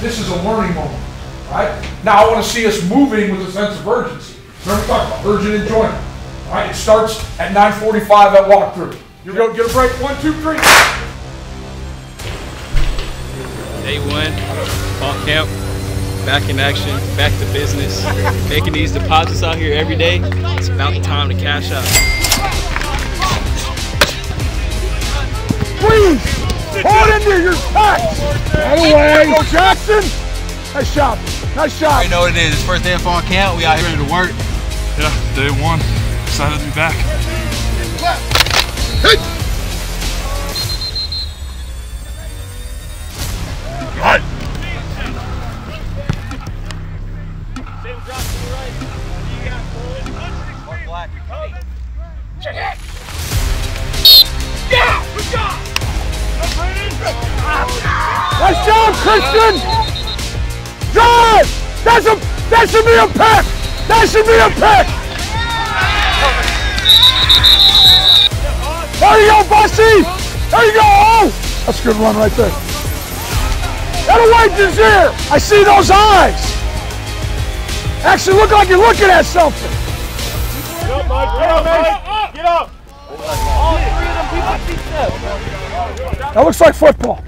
this is a learning moment, right? Now I want to see us moving with a sense of urgency. Remember we talked about urgent enjoyment, all right? It starts at 9:45 at walkthrough. You're going to get a break. One, two, three. Day one, fall camp, back in action, back to business, making these deposits out here every day. It's about time to cash out. Your packs. Out of the way. Go Jackson. Nice shot. Nice shot. You know what it is. It's first day of fall camp. We out here ready to work. Yeah, day one. Excited to be back. Nice job, Christian! Drive! That's a that should be a pick! That should be a pick! There you go, Bussy! There you go! Oh! That's a good run right there. Get away, Desir! I see those eyes! Actually look like you're looking at something! Get up, man! Get up! All three of them people. That looks like football.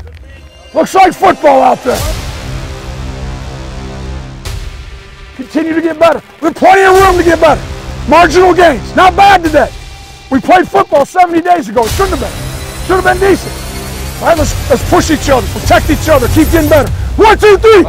Looks like football out there. Continue to get better. We have plenty of room to get better. Marginal gains. Not bad today. We played football 70 days ago. It shouldn't have been. Should have been decent. All right, let's, let's push each other, protect each other, keep getting better. One, two, three.